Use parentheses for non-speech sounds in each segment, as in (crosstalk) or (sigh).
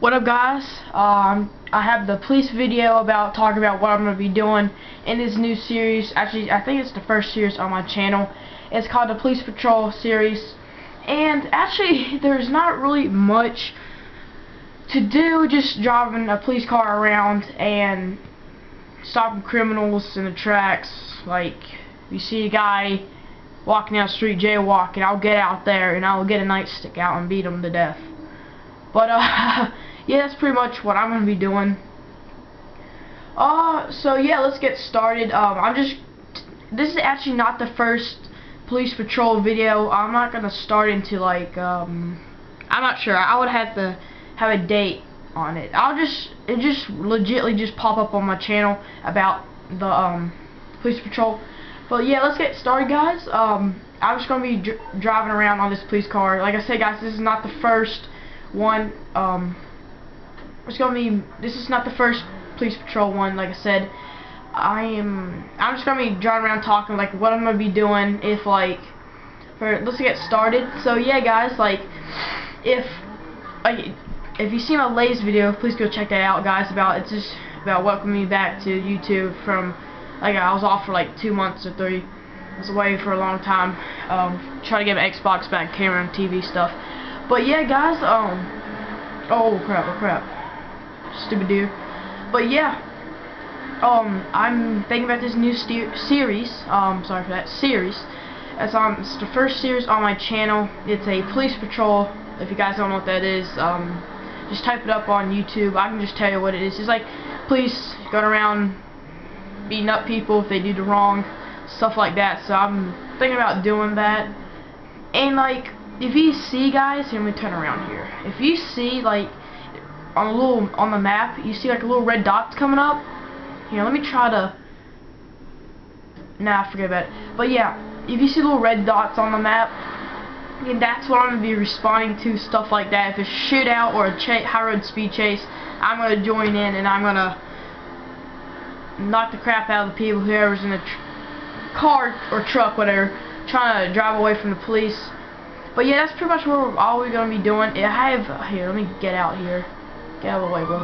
What up guys? Um, I have the police video about talking about what I'm going to be doing in this new series. Actually, I think it's the first series on my channel. It's called the Police Patrol series. And actually, (laughs) there's not really much to do, just driving a police car around and stopping criminals in the tracks. Like, you see a guy walking down the street jaywalking, I'll get out there and I'll get a nightstick out and beat him to death. But, (laughs) uh, yeah, that's pretty much what I'm going to be doing. Uh, so yeah, let's get started. Um, I'm just, this is actually not the first police patrol video. I'm not going to start into like, um, I'm not sure. I would have to have a date on it. I'll just, it just legitly just pop up on my channel about the, um, police patrol. But yeah, let's get started, guys. Um, I'm just going to be dr driving around on this police car. Like I said, guys, this is not the first one. Um, it's gonna be. This is not the first police patrol one. Like I said, I am. I'm just gonna be driving around talking like what I'm gonna be doing if like. For let's get started. So yeah, guys, like if like if you see my latest video, please go check that out, guys. About it's just about welcoming me back to YouTube from like I was off for like two months or three. I was away for a long time, um, trying to get my Xbox back, camera and TV stuff. But yeah, guys, um, oh crap, oh crap, stupid deer. But yeah, um, I'm thinking about this new series. Um, sorry for that series. It's on. It's the first series on my channel. It's a police patrol. If you guys don't know what that is, um, just type it up on YouTube. I can just tell you what it is. It's like police going around beating up people if they do the wrong stuff like that. So I'm thinking about doing that. And like if you see guys, let me turn around here. If you see like on a little on the map, you see like a little red dots coming up. Here, let me try to. Nah, forget about it. But yeah, if you see little red dots on the map, and that's what I'm gonna be responding to stuff like that. If it's shootout or a high road speed chase, I'm gonna join in and I'm gonna knock the crap out of the people, whoever's in the car or truck, whatever, trying to drive away from the police. But yeah, that's pretty much what we're, all we're gonna be doing. I have here. Let me get out here. Get out of the way, bro.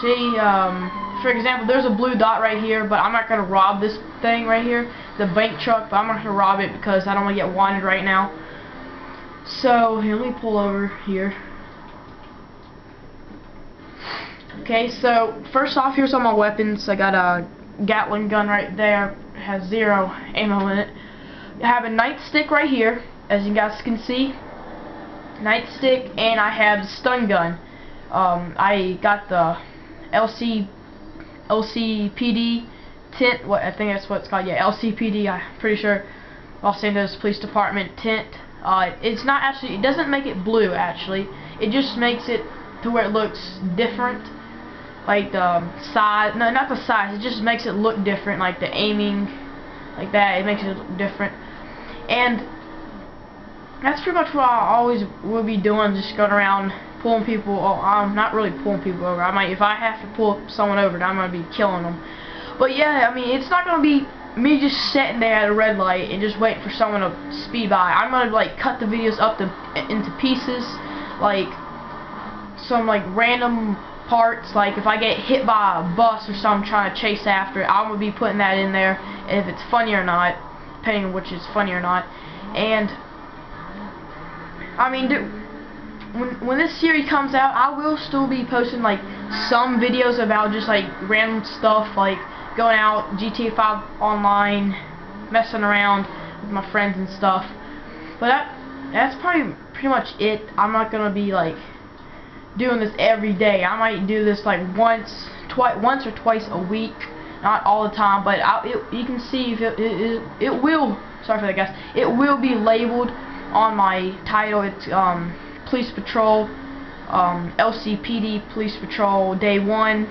See, um, for example, there's a blue dot right here, but I'm not gonna rob this thing right here, the bank truck. But I'm not gonna rob it because I don't want to get wanted right now. So here, let me pull over here. Okay, so first off, here's all my weapons. I got a Gatling gun right there. It has zero ammo in it. I have a nightstick right here, as you guys can see. Nightstick, and I have stun gun. Um, I got the LC LCPD tent. What I think that's what it's called. Yeah, LCPD. I'm pretty sure Los Angeles Police Department tent. Uh, it's not actually. It doesn't make it blue actually. It just makes it to where it looks different. Like the size. No, not the size. It just makes it look different. Like the aiming, like that. It makes it look different. And that's pretty much what I always will be doing, just going around pulling people. Oh, I'm not really pulling people over. I might, if I have to pull someone over, I'm gonna be killing them. But yeah, I mean, it's not gonna be me just sitting there at a red light and just waiting for someone to speed by. I'm gonna like cut the videos up to, into pieces, like some like random parts. Like if I get hit by a bus or something trying to chase after it, I'm gonna be putting that in there. If it's funny or not depending on which is funny or not. And I mean, when when this series comes out, I will still be posting like some videos about just like random stuff, like going out GTA 5 online, messing around with my friends and stuff. But that that's probably pretty much it. I'm not gonna be like doing this every day. I might do this like once, twice, once or twice a week not all the time, but I, it, you can see if it, it, it, will, sorry for that guys, it will be labeled on my title, it's um, Police Patrol, um, LCPD Police Patrol Day 1,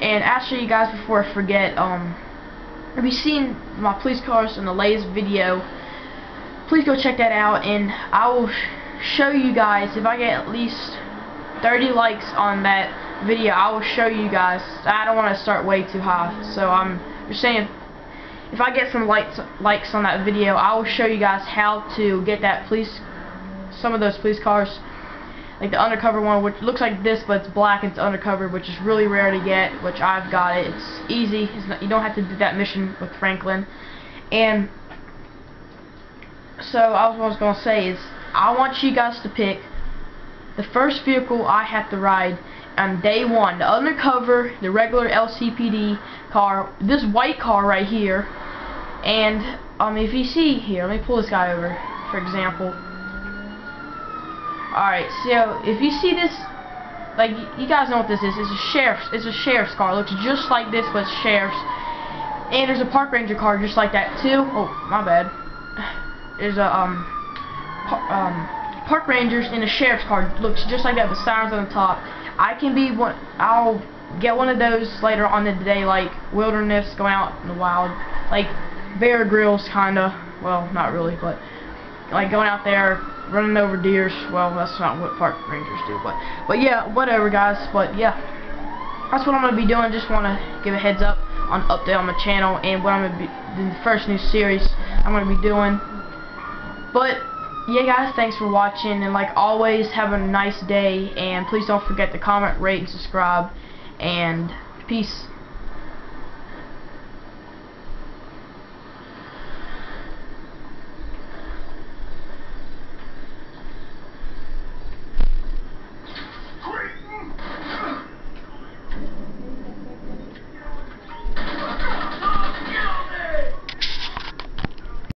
and actually you guys, before I forget, um, if you've seen my police cars in the latest video, please go check that out, and I will show you guys, if I get at least 30 likes on that video, I will show you guys. I don't want to start way too high, so I'm just saying, if I get some likes likes on that video, I will show you guys how to get that police, some of those police cars. like the undercover one, which looks like this, but it's black and it's undercover, which is really rare to get, which I've got it. It's easy. It's not, you don't have to do that mission with Franklin. And so I was, what I was going to say is, I want you guys to pick the first vehicle I have to ride on day one. The undercover, the regular LCPD car, this white car right here, and um, if you see here, let me pull this guy over, for example. Alright, so if you see this, like you guys know what this is. It's a sheriff's. It's a sheriff's car. It looks just like this, but sheriff's. And there's a park ranger car just like that too. Oh, my bad. There's a um, par um park rangers in a sheriff's car. Looks just like that with sirens on the top. I can be one. I'll get one of those later on in the day, like wilderness, going out in the wild, like Bear Grylls, kinda. Well, not really, but like going out there running over deers. Well, that's not what park rangers do, but but yeah, whatever, guys. But yeah, that's what I'm gonna be doing. Just want to give a heads up on update on my channel and what I'm gonna be the first new series I'm gonna be doing. But yeah, guys, thanks for watching, and like always, have a nice day, and please don't forget to comment, rate, and subscribe, and peace.